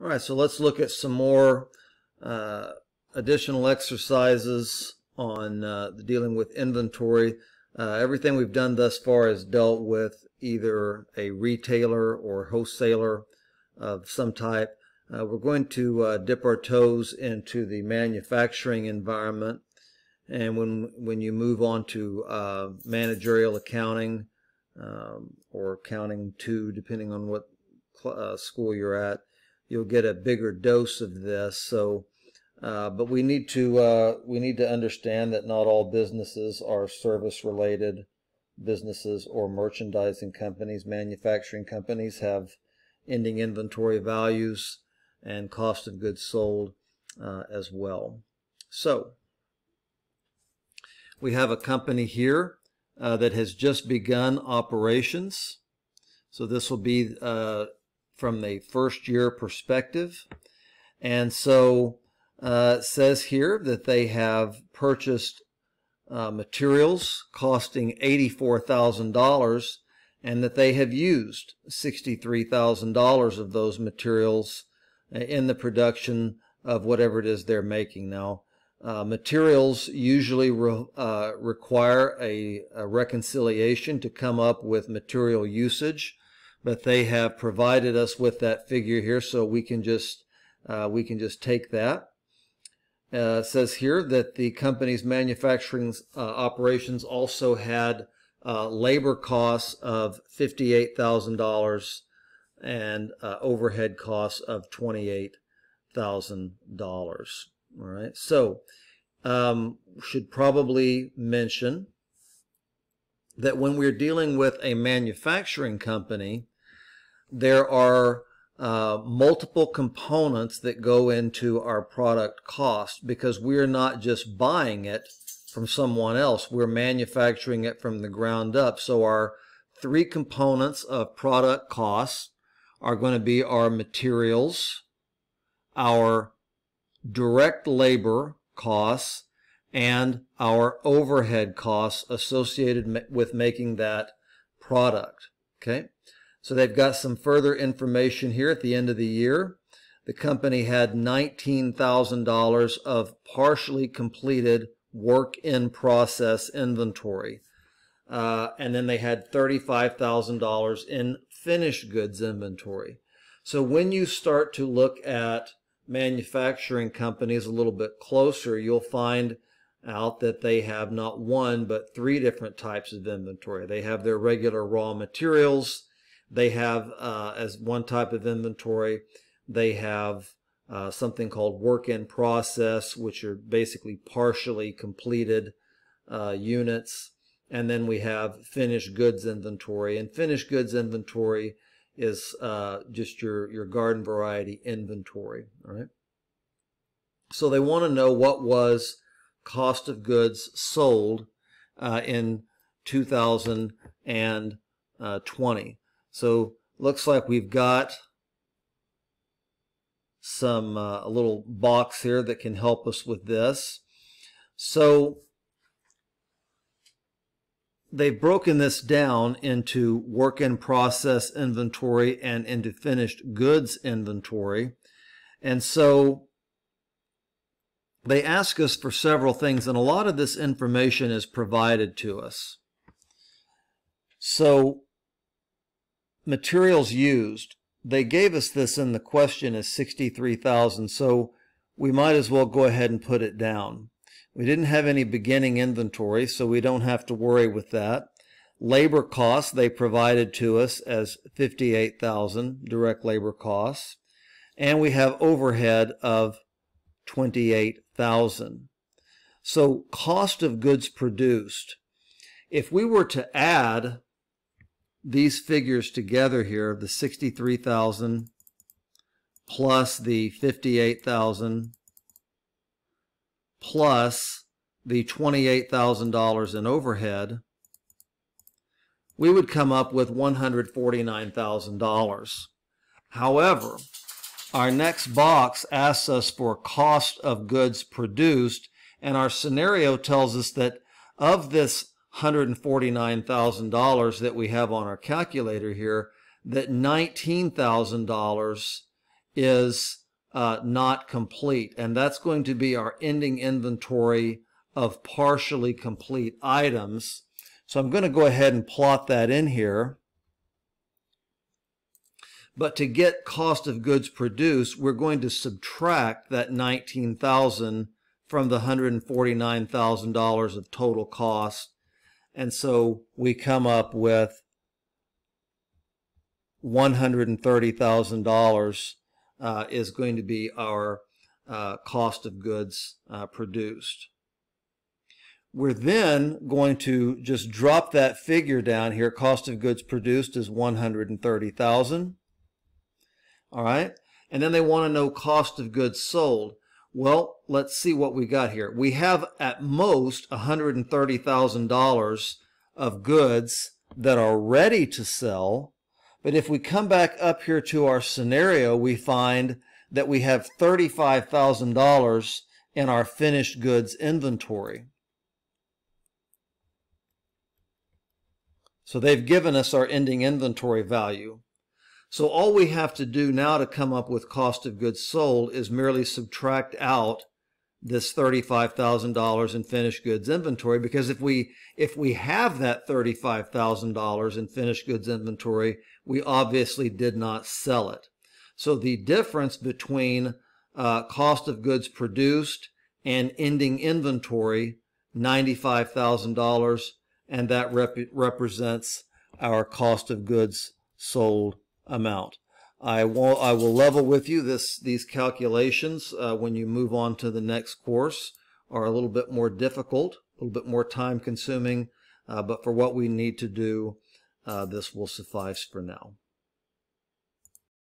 All right, so let's look at some more uh, additional exercises on uh, dealing with inventory. Uh, everything we've done thus far has dealt with either a retailer or wholesaler of some type. Uh, we're going to uh, dip our toes into the manufacturing environment. And when, when you move on to uh, managerial accounting um, or accounting two, depending on what school you're at, you'll get a bigger dose of this. So, uh, but we need to uh, we need to understand that not all businesses are service related businesses or merchandising companies. Manufacturing companies have ending inventory values and cost of goods sold uh, as well. So we have a company here uh, that has just begun operations. So this will be uh, from the first year perspective. And so uh, it says here that they have purchased uh, materials costing $84,000 and that they have used $63,000 of those materials in the production of whatever it is they're making. Now, uh, materials usually re, uh, require a, a, reconciliation to come up with material usage but they have provided us with that figure here so we can just uh, we can just take that. Uh, it says here that the company's manufacturing uh, operations also had uh, labor costs of $58,000 and uh, overhead costs of $28,000. All right, so um, should probably mention that when we're dealing with a manufacturing company, there are uh, multiple components that go into our product cost because we're not just buying it from someone else, we're manufacturing it from the ground up. So our three components of product costs are going to be our materials, our direct labor costs, and our overhead costs associated with making that product. Okay, so they've got some further information here at the end of the year. The company had $19,000 of partially completed work in process inventory. Uh, and then they had $35,000 in finished goods inventory. So when you start to look at manufacturing companies a little bit closer, you'll find out that they have not one, but three different types of inventory. They have their regular raw materials. They have, uh, as one type of inventory, they have uh, something called work in process, which are basically partially completed uh, units. And then we have finished goods inventory. And finished goods inventory is uh, just your, your garden variety inventory. All right. So they want to know what was cost of goods sold uh, in 2020. So looks like we've got some uh, a little box here that can help us with this. So they've broken this down into work in process inventory and into finished goods inventory. And so they ask us for several things, and a lot of this information is provided to us. So, materials used. They gave us this in the question as 63,000, so we might as well go ahead and put it down. We didn't have any beginning inventory, so we don't have to worry with that. Labor costs they provided to us as 58,000 direct labor costs. And we have overhead of 28,000. So cost of goods produced. If we were to add these figures together here, the 63,000 plus the 58,000 plus the $28,000 in overhead, we would come up with $149,000. However, our next box asks us for cost of goods produced, and our scenario tells us that of this $149,000 that we have on our calculator here, that $19,000 is uh, not complete, and that's going to be our ending inventory of partially complete items. So I'm going to go ahead and plot that in here. But to get cost of goods produced, we're going to subtract that 19,000 from the $149,000 of total cost. And so we come up with $130,000 uh, is going to be our uh, cost of goods uh, produced. We're then going to just drop that figure down here. Cost of goods produced is 130,000. All right. And then they want to know cost of goods sold. Well, let's see what we got here. We have at most $130,000 of goods that are ready to sell. But if we come back up here to our scenario, we find that we have $35,000 in our finished goods inventory. So they've given us our ending inventory value. So all we have to do now to come up with cost of goods sold is merely subtract out this $35,000 in finished goods inventory because if we if we have that $35,000 in finished goods inventory, we obviously did not sell it. So the difference between uh, cost of goods produced and ending inventory, $95,000, and that rep represents our cost of goods sold amount. I will, I will level with you this these calculations uh, when you move on to the next course are a little bit more difficult, a little bit more time consuming, uh, but for what we need to do, uh, this will suffice for now.